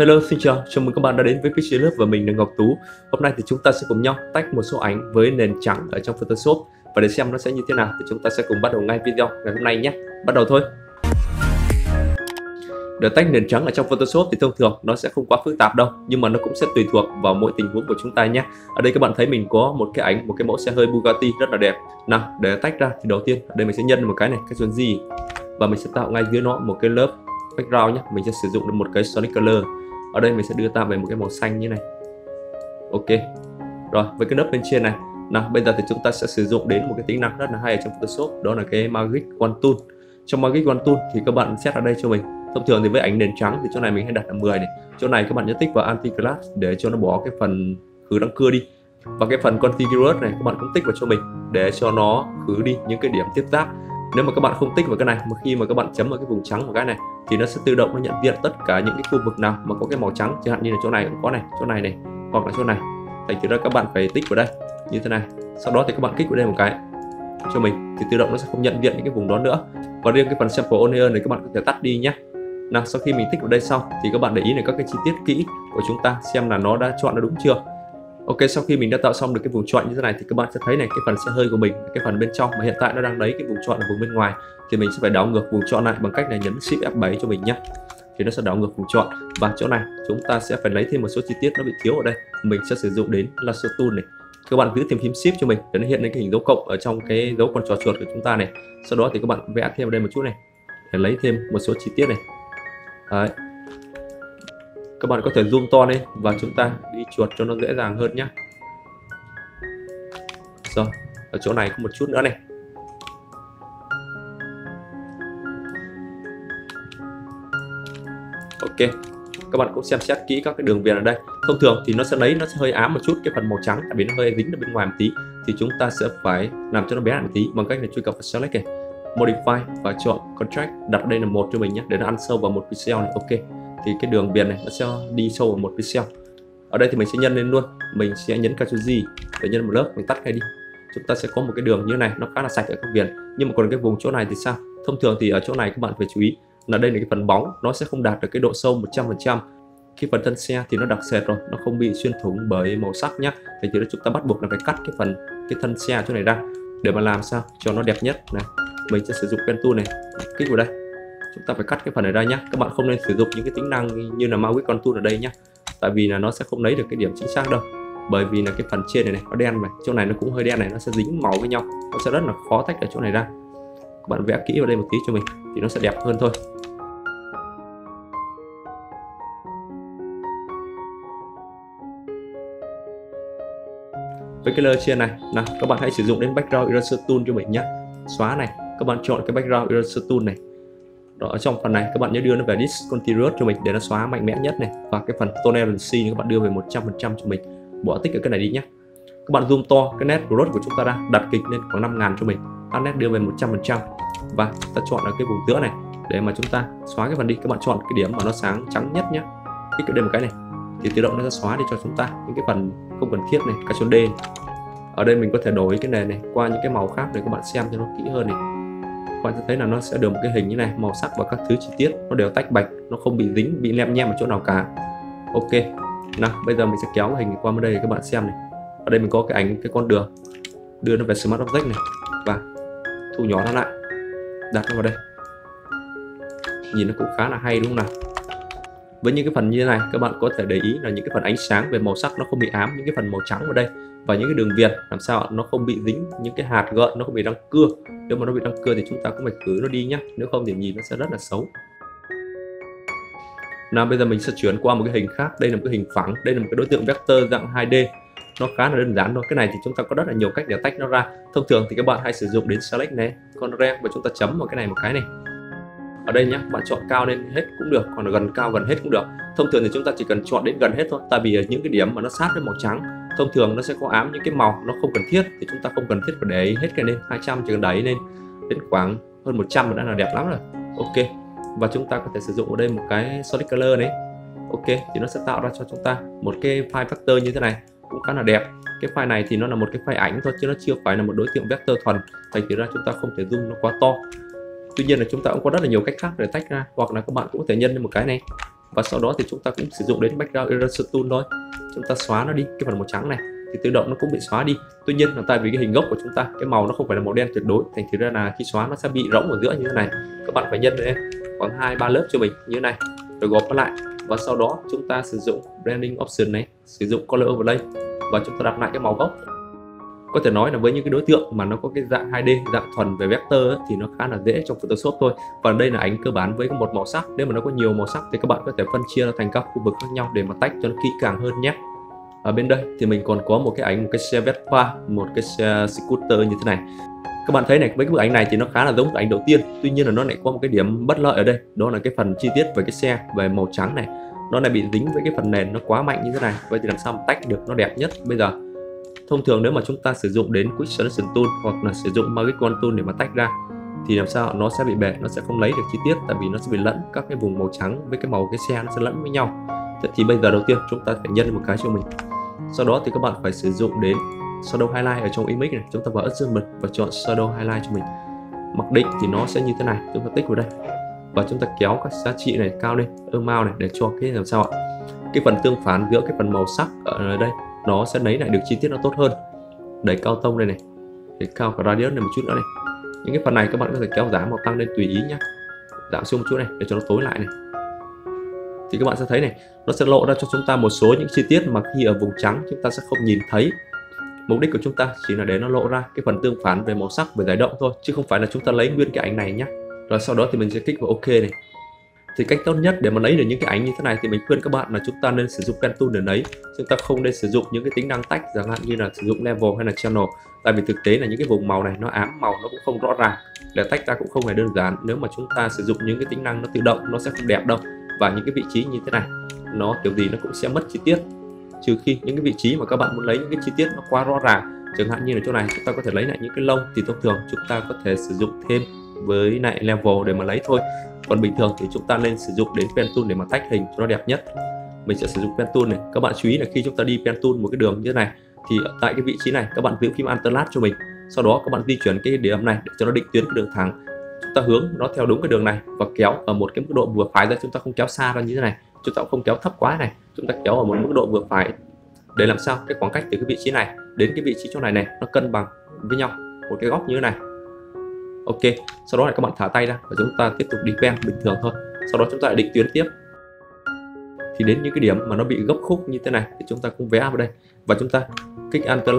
Hello, xin chào, chào mừng các bạn đã đến với Pixie lớp và mình là Ngọc Tú. Hôm nay thì chúng ta sẽ cùng nhau tách một số ảnh với nền trắng ở trong Photoshop và để xem nó sẽ như thế nào thì chúng ta sẽ cùng bắt đầu ngay video ngày hôm nay nhé. Bắt đầu thôi. Để tách nền trắng ở trong Photoshop thì thông thường nó sẽ không quá phức tạp đâu nhưng mà nó cũng sẽ tùy thuộc vào mỗi tình huống của chúng ta nhé. Ở đây các bạn thấy mình có một cái ảnh, một cái mẫu xe hơi Bugatti rất là đẹp. Nào, để tách ra thì đầu tiên ở đây mình sẽ nhân một cái này, cái xuân gì và mình sẽ tạo ngay dưới nó một cái lớp background nhé. Mình sẽ sử dụng được một cái Sonic Color ở đây mình sẽ đưa ta về một cái màu xanh như này. Ok. Rồi, với cái nấc bên trên này. Nào, bây giờ thì chúng ta sẽ sử dụng đến một cái tính năng rất là hay ở trong Photoshop, đó là cái Magic One Tool. Trong Magic One Tool thì các bạn set ở đây cho mình. Thông thường thì với ảnh nền trắng thì chỗ này mình hay đặt là 10 này. Chỗ này các bạn nhớ tích vào anti glass để cho nó bỏ cái phần khử đăng cưa đi. Và cái phần Contiguous này các bạn cũng tích vào cho mình để cho nó khử đi những cái điểm tiếp giáp. Nếu mà các bạn không tích vào cái này, mà khi mà các bạn chấm vào cái vùng trắng của cái này thì nó sẽ tự động nó nhận diện tất cả những cái khu vực nào mà có cái màu trắng. Chẳng hạn như là chỗ này cũng có này, chỗ này này, hoặc là chỗ này. Thành thử ra các bạn phải tích vào đây, như thế này. Sau đó thì các bạn kích vào đây một cái cho mình, thì tự động nó sẽ không nhận diện những cái vùng đó nữa. Và riêng cái phần sample onion này các bạn có thể tắt đi nhé. Nào, sau khi mình tích vào đây xong thì các bạn để ý này, các cái chi tiết kỹ của chúng ta xem là nó đã chọn nó đúng chưa. Ok sau khi mình đã tạo xong được cái vùng chọn như thế này thì các bạn sẽ thấy này cái phần xe hơi của mình cái phần bên trong mà hiện tại nó đang lấy cái vùng chọn ở vùng bên ngoài thì mình sẽ phải đảo ngược vùng chọn lại bằng cách là nhấn Shift F7 cho mình nhé thì nó sẽ đảo ngược vùng chọn và chỗ này chúng ta sẽ phải lấy thêm một số chi tiết nó bị thiếu ở đây. Mình sẽ sử dụng đến lasso tool này. Các bạn cứ tìm phím shift cho mình để nó hiện lên cái hình dấu cộng ở trong cái dấu con trò chuột của chúng ta này. Sau đó thì các bạn vẽ thêm ở đây một chút này để lấy thêm một số chi tiết này. Đấy, các bạn có thể zoom to lên và chúng ta đi chuột cho nó dễ dàng hơn nhé rồi, ở chỗ này có một chút nữa này. Ok, các bạn cũng xem xét kỹ các cái đường viền ở đây. Thông thường thì nó sẽ lấy, nó sẽ hơi ám một chút, cái phần màu trắng, tại vì nó hơi dính ở bên ngoài một tí, thì chúng ta sẽ phải làm cho nó bé lại một tí bằng cách là truy cập vào select này. Modify và chọn contract, đặt đây là một cho mình nhé để nó ăn sâu vào một pixel này. Ok thì cái đường viền này nó sẽ đi sâu vào một pixel ở đây thì mình sẽ nhân lên luôn, mình sẽ nhấn Ctrl G để nhân một lớp, mình tắt ngay đi. Chúng ta sẽ có một cái đường như này, nó khá là sạch ở các viền nhưng mà còn cái vùng chỗ này thì sao? Thông thường thì ở chỗ này các bạn phải chú ý là đây là cái phần bóng, nó sẽ không đạt được cái độ sâu 100% khi phần thân xe thì nó đặc sệt rồi, nó không bị xuyên thủng bởi màu sắc nhá. Thì chỉ là chúng ta bắt buộc là phải cắt cái phần, cái thân xe chỗ này ra để mà làm sao cho nó đẹp nhất này. Mình sẽ sử dụng pen tool này, kích vào đây chúng ta phải cắt cái phần này ra nhé các bạn không nên sử dụng những cái tính năng như là Magic Contour ở đây nhé tại vì là nó sẽ không lấy được cái điểm chính xác đâu. Bởi vì là cái phần trên này này, nó đen này chỗ này nó cũng hơi đen này, nó sẽ dính màu với nhau. Nó sẽ rất là khó tách ở chỗ này ra. Các bạn vẽ kỹ vào đây một tí cho mình, thì nó sẽ đẹp hơn thôi. Với cái layer trên này là các bạn hãy sử dụng đến background eraser tool cho mình nhé xóa này, các bạn chọn cái background eraser tool này đó, ở trong phần này, các bạn nhớ đưa nó về discontinuous cho mình để nó xóa mạnh mẽ nhất này. Và cái phần tolerance các bạn đưa về 100% cho mình. Bỏ tích ở cái này đi nhé các bạn zoom to, cái nét growth của chúng ta ra, đặt kịch lên khoảng 5 ngàn cho mình. Các nét đưa về 100% và chúng ta chọn ở cái vùng giữa này, để mà chúng ta xóa cái phần đi. Các bạn chọn cái điểm mà nó sáng trắng nhất nhé kích ở đây một cái này. Thì tự động nó sẽ xóa đi cho chúng ta những cái phần không cần thiết này Ctrl D. Ở đây mình có thể đổi cái nền này qua những cái màu khác để các bạn xem cho nó kỹ hơn này bạn sẽ thấy là nó sẽ được một cái hình như này, màu sắc và các thứ chi tiết, nó đều tách bạch, nó không bị dính, bị lem nhem ở chỗ nào cả. Ok, nào, bây giờ mình sẽ kéo hình qua bên đây để các bạn xem này. Ở đây mình có cái ảnh, cái con đường, đưa nó về smart object này. Và thu nhỏ nó lại, đặt nó vào đây. Nhìn nó cũng khá là hay đúng không nào? Với những cái phần như thế này, các bạn có thể để ý là những cái phần ánh sáng về màu sắc nó không bị ám, những cái phần màu trắng ở đây. Và những cái đường viền, làm sao nó không bị dính những cái hạt gợn, nó không bị răng cưa. Nếu mà nó bị răng cưa thì chúng ta cũng phải cứ nó đi nhá. Nếu không thì nhìn nó sẽ rất là xấu. Nào, bây giờ mình sẽ chuyển qua một cái hình khác. Đây là một cái hình phẳng, đây là một cái đối tượng vector dạng 2D nó khá là đơn giản thôi. Cái này thì chúng ta có rất là nhiều cách để tách nó ra. Thông thường thì các bạn hay sử dụng đến select này con rem và chúng ta chấm vào cái này một cái này ở đây nhé bạn chọn cao lên hết cũng được, còn gần cao gần hết cũng được. Thông thường thì chúng ta chỉ cần chọn đến gần hết thôi, tại vì những cái điểm mà nó sát với màu trắng, thông thường nó sẽ có ám những cái màu nó không cần thiết, thì chúng ta không cần thiết phải để hết cái lên 200 chỉ cần đẩy lên, đến khoảng hơn 100 đã là đẹp lắm rồi. Ok, và chúng ta có thể sử dụng ở đây một cái solid color đấy. ok, thì nó sẽ tạo ra cho chúng ta một cái file vector như thế này, cũng khá là đẹp. Cái file này thì nó là một cái file ảnh thôi, chứ nó chưa phải là một đối tượng vector thuần, thành ra chúng ta không thể zoom nó quá to tuy nhiên là chúng ta cũng có rất là nhiều cách khác để tách ra, hoặc là các bạn cũng có thể nhân lên một cái này. Và sau đó thì chúng ta cũng sử dụng đến background eraser tool thôi. Chúng ta xóa nó đi, cái phần màu trắng này, thì tự động nó cũng bị xóa đi. Tuy nhiên là tại vì cái hình gốc của chúng ta, cái màu nó không phải là màu đen tuyệt đối, thành thử ra là khi xóa nó sẽ bị rỗng ở giữa như thế này. Các bạn phải nhân lên khoảng hai, ba lớp cho mình, như thế này, rồi gộp nó lại. Và sau đó chúng ta sử dụng branding option này, sử dụng color overlay. Và chúng ta đặt lại cái màu gốc có thể nói là với những cái đối tượng mà nó có cái dạng 2D dạng thuần về vector ấy, thì nó khá là dễ trong Photoshop thôi. Và đây là ảnh cơ bản với một màu sắc. Nếu mà nó có nhiều màu sắc thì các bạn có thể phân chia nó thành các khu vực khác nhau để mà tách cho nó kỹ càng hơn nhé. Ở bên đây thì mình còn có một cái ảnh một cái xe Vespa một cái xe scooter như thế này. Các bạn thấy này với cái bức ảnh này thì nó khá là giống bức ảnh đầu tiên. Tuy nhiên là nó lại có một cái điểm bất lợi ở đây. Đó là cái phần chi tiết về cái xe về màu trắng này. Nó lại bị dính với cái phần nền nó quá mạnh như thế này. Vậy thì làm sao mà tách được nó đẹp nhất bây giờ? Thông thường nếu mà chúng ta sử dụng đến Quick Selection Tool hoặc là sử dụng Magic Wand Tool để mà tách ra, thì làm sao nó sẽ bị bể nó sẽ không lấy được chi tiết, tại vì nó sẽ bị lẫn các cái vùng màu trắng với cái màu, cái xe nó sẽ lẫn với nhau. Thế thì bây giờ đầu tiên chúng ta phải nhân một cái cho mình. Sau đó thì các bạn phải sử dụng đến shadow highlight ở trong image này. Chúng ta vào adjustment và chọn shadow highlight cho mình. Mặc định thì nó sẽ như thế này. Chúng ta tích vào đây. Và chúng ta kéo các giá trị này cao lên, amount này để cho cái làm sao ạ? Cái phần tương phản giữa cái phần màu sắc ở đây nó sẽ lấy lại được chi tiết nó tốt hơn. Đẩy cao tông đây này để cao cả radius này một chút nữa này. Những cái phần này các bạn có thể kéo giảm hoặc tăng lên tùy ý nhé giảm xuống một chút này, để cho nó tối lại này. Thì các bạn sẽ thấy này, nó sẽ lộ ra cho chúng ta một số những chi tiết mà khi ở vùng trắng chúng ta sẽ không nhìn thấy. Mục đích của chúng ta chỉ là để nó lộ ra cái phần tương phản về màu sắc, về giải động thôi, chứ không phải là chúng ta lấy nguyên cái ảnh này nhé rồi sau đó thì mình sẽ kích vào ok này thì cách tốt nhất để mà lấy được những cái ảnh như thế này thì mình khuyên các bạn là chúng ta nên sử dụng pen tool để lấy. Chúng ta không nên sử dụng những cái tính năng tách, chẳng hạn như là sử dụng level hay là channel. Tại vì thực tế là những cái vùng màu này, nó ám màu nó cũng không rõ ràng. Để tách ra cũng không hề đơn giản. Nếu mà chúng ta sử dụng những cái tính năng nó tự động, nó sẽ không đẹp đâu. Và những cái vị trí như thế này, nó kiểu gì nó cũng sẽ mất chi tiết. Trừ khi những cái vị trí mà các bạn muốn lấy những cái chi tiết nó quá rõ ràng. Chẳng hạn như là chỗ này, chúng ta có thể lấy lại những cái lông thì thông thường chúng ta có thể sử dụng thêm với lại level để mà lấy thôi. Còn bình thường thì chúng ta nên sử dụng đến pen tool để mà tách hình cho nó đẹp nhất. Mình sẽ sử dụng pen tool này. Các bạn chú ý là khi chúng ta đi pen tool một cái đường như thế này, thì tại cái vị trí này, các bạn giữ phím Alt cho mình. Sau đó các bạn di chuyển cái điểm này để cho nó định tuyến cái đường thẳng. Chúng ta hướng nó theo đúng cái đường này và kéo ở một cái mức độ vừa phải ra. Chúng ta không kéo xa ra như thế này. Chúng ta cũng không kéo thấp quá này. Chúng ta kéo ở một mức độ vừa phải. Để làm sao? Cái khoảng cách từ cái vị trí này đến cái vị trí chỗ này này, nó cân bằng với nhau. Một cái góc như thế này ok, sau đó là các bạn thả tay ra và chúng ta tiếp tục đi quen bình thường thôi. Sau đó chúng ta lại định tuyến tiếp. Thì đến những cái điểm mà nó bị gấp khúc như thế này thì chúng ta cũng vẽ vào đây. Và chúng ta kích Enter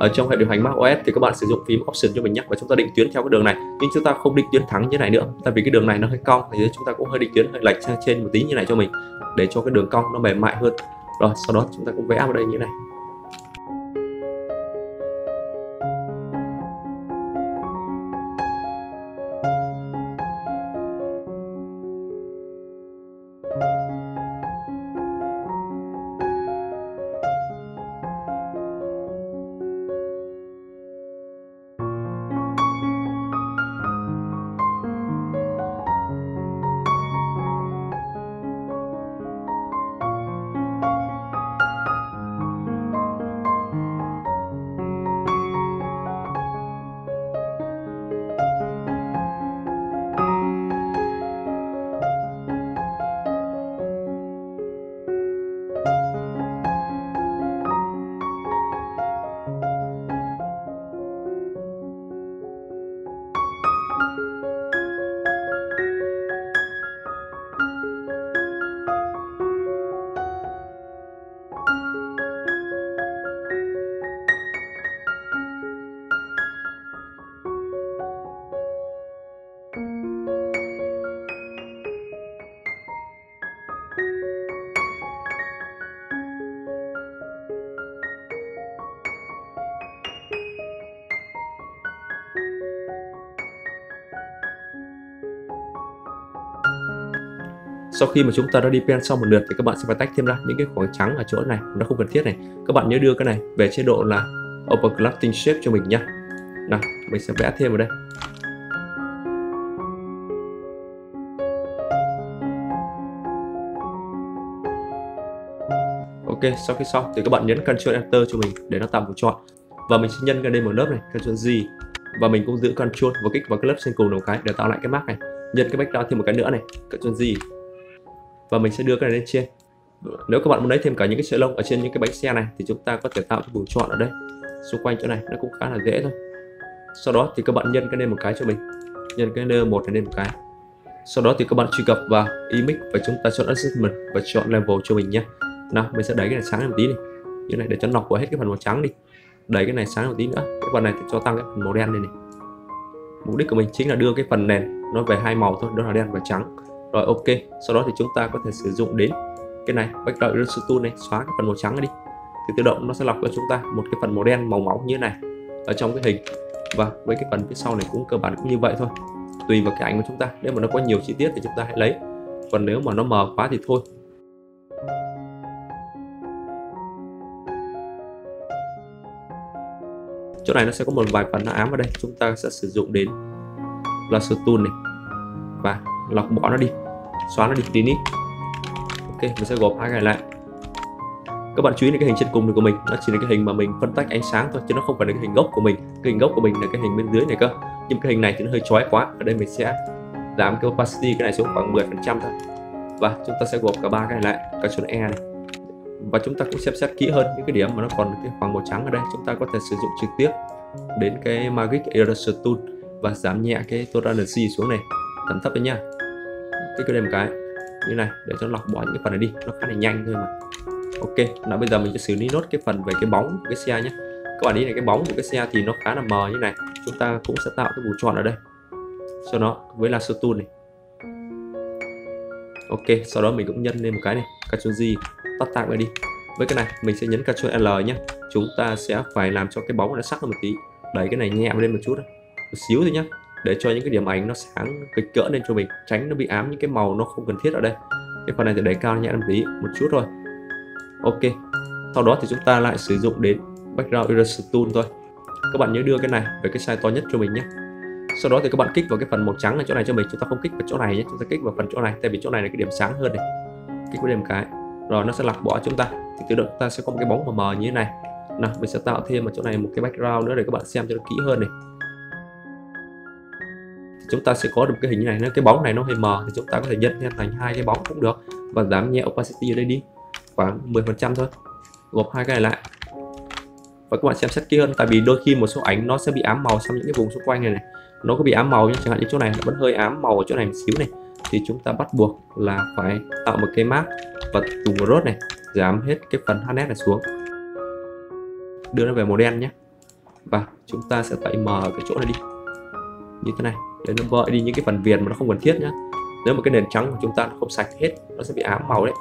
ở trong hệ điều hành macOS thì các bạn sử dụng phím Option cho mình nhé. Và chúng ta định tuyến theo cái đường này. Nhưng chúng ta không định tuyến thẳng như này nữa. Tại vì cái đường này nó hơi cong. Thì chúng ta cũng hơi định tuyến, hơi lệch sang trên một tí như này cho mình. Để cho cái đường cong nó mềm mại hơn. Rồi, sau đó chúng ta cũng vẽ vào đây như này. Sau khi mà chúng ta đã đi pen xong một lượt thì các bạn sẽ phải tách thêm ra những cái khoảng trắng ở chỗ này. Nó không cần thiết này. Các bạn nhớ đưa cái này về chế độ là overclocking shape cho mình nhá. Nào, mình sẽ vẽ thêm vào đây. Ok, sau khi xong thì các bạn nhấn Ctrl Enter cho mình để nó tạo một chọn. Và mình sẽ nhân cái đây một lớp này, Ctrl Z. Và mình cũng giữ Ctrl và kích vào cái lớp trên cùng một cái để tạo lại cái map này. Nhân cái background thêm một cái nữa này, Ctrl Z và mình sẽ đưa cái này lên trên. Nếu các bạn muốn lấy thêm cả những cái sợi lông ở trên những cái bánh xe này, thì chúng ta có thể tạo cái vùng chọn ở đây. Xung quanh chỗ này, nó cũng khá là dễ thôi. Sau đó thì các bạn nhân cái lên một cái cho mình. Nhân cái layer một lên một cái. Sau đó thì các bạn truy cập vào image và chúng ta chọn adjustment và chọn level cho mình nhé. Nào, mình sẽ đẩy cái này sáng lên một tí này như này để cho lọc qua hết cái phần màu trắng đi. Đẩy cái này sáng một tí nữa. Cái phần này thì cho tăng cái phần màu đen lên này. Mục đích của mình chính là đưa cái phần nền nó về hai màu thôi. Đó là đen và trắng rồi, ok. Sau đó thì chúng ta có thể sử dụng đến cái này. Background eraser tool này, xóa cái phần màu trắng đi. Thì tự động nó sẽ lọc cho chúng ta một cái phần màu đen, màu máu như thế này ở trong cái hình. Và với cái phần phía sau này cũng cơ bản cũng như vậy thôi. Tùy vào cái ảnh của chúng ta. Nếu mà nó có nhiều chi tiết thì chúng ta hãy lấy. Còn nếu mà nó mờ quá thì thôi. Chỗ này nó sẽ có một vài phần nó ám ở đây. Chúng ta sẽ sử dụng đến là tool này. Và lọc bỏ nó đi, xóa nó đi delete ok, mình sẽ gộp hai cái lại. Các bạn chú ý đến cái hình trên cùng này của mình, nó chỉ là cái hình mà mình phân tách ánh sáng thôi, chứ nó không phải là cái hình gốc của mình. Cái hình gốc của mình là cái hình bên dưới này cơ. Nhưng cái hình này thì nó hơi chói quá, ở đây mình sẽ giảm cái opacity, cái này xuống khoảng 10 phần trăm thôi. Và chúng ta sẽ gộp cả ba cái này lại chuẩn E này. Và chúng ta cũng xem xét kỹ hơn những cái điểm mà nó còn cái khoảng màu trắng ở đây. Chúng ta có thể sử dụng trực tiếp đến cái Magic Eraser Tool và giảm nhẹ cái tonality xuống này. Giảm thấp đấy nha cái cái đây một cái. Như này, để cho lọc bỏ những cái phần này đi. Nó khá là nhanh thôi mà. Ok, là bây giờ mình sẽ xử lý nốt cái phần về cái bóng của cái xe nhé. Các bạn ý này, cái bóng của cái xe thì nó khá là mờ như này. Chúng ta cũng sẽ tạo cái vùng tròn ở đây. Sau đó, với lasso tool này. Ok, sau đó mình cũng nhân lên một cái này. Ctrl G tắt tạm đi. Với cái này, mình sẽ nhấn Ctrl L nhé. Chúng ta sẽ phải làm cho cái bóng nó sắc hơn một tí. Đẩy cái này nhẹ lên một chút một xíu thôi nhé để cho những cái điểm ảnh nó sáng, kịch cỡ lên cho mình, tránh nó bị ám những cái màu nó không cần thiết ở đây. Cái phần này thì đẩy cao nhẹ một tí, một chút thôi. Ok, sau đó thì chúng ta lại sử dụng đến background eraser tool thôi. Các bạn nhớ đưa cái này về cái size to nhất cho mình nhé. Sau đó thì các bạn kích vào cái phần màu trắng ở chỗ này cho mình, chúng ta không kích vào chỗ này nhé, chúng ta kích vào phần chỗ này, tại vì chỗ này là cái điểm sáng hơn này. Kích vào điểm cái, rồi nó sẽ lọc bỏ chúng ta. Thì tự động ta sẽ có một cái bóng mờ mờ như thế này. Nào, mình sẽ tạo thêm ở chỗ này một cái background nữa để các bạn xem cho nó kỹ hơn này chúng ta sẽ có được cái hình như này, nếu cái bóng này nó hơi mờ thì chúng ta có thể nhân thêm thành hai cái bóng cũng được. Và giảm nhẹ opacity ở đây đi, khoảng 10 phần trăm thôi. Gộp hai cái này lại. Và các bạn xem xét kỹ hơn, tại vì đôi khi một số ảnh nó sẽ bị ám màu trong những cái vùng xung quanh này này. Nó có bị ám màu nhưng chẳng hạn như chỗ này nó vẫn hơi ám màu ở chỗ này một xíu này. Thì chúng ta bắt buộc là phải tạo một cái mask và dùng rốt này, giảm hết cái phần HNet này xuống. Đưa nó về màu đen nhé và chúng ta sẽ tẩy mờ cái chỗ này đi. Như thế này để nó gọi đi những cái phần viền mà nó không cần thiết nhé nếu mà cái nền trắng của chúng ta không sạch hết, nó sẽ bị ám màu đấy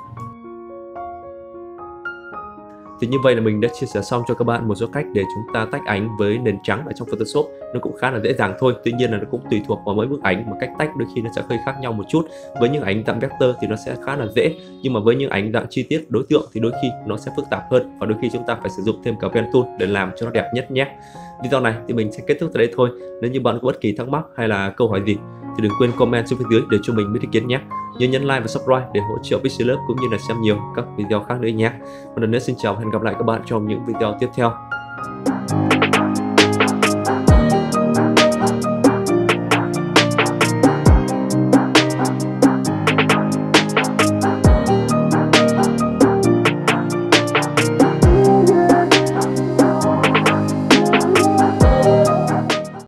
thì như vậy là mình đã chia sẻ xong cho các bạn một số cách để chúng ta tách ảnh với nền trắng ở trong Photoshop. Nó cũng khá là dễ dàng thôi, tuy nhiên là nó cũng tùy thuộc vào mỗi bức ảnh, mà cách tách đôi khi nó sẽ hơi khác nhau một chút. Với những ảnh dạng vector thì nó sẽ khá là dễ, nhưng mà với những ảnh dạng chi tiết đối tượng thì đôi khi nó sẽ phức tạp hơn và đôi khi chúng ta phải sử dụng thêm cả pen tool để làm cho nó đẹp nhất nhé. Video này thì mình sẽ kết thúc tại đây thôi. Nếu như bạn có bất kỳ thắc mắc hay là câu hỏi gì thì đừng quên comment xuống phía dưới để cho mình biết ý kiến nhé nhớ nhấn like và subscribe để hỗ trợ Pixel Love cũng như là xem nhiều các video khác nữa nhé. Một lần nữa xin chào và hẹn gặp lại các bạn trong những video tiếp theo.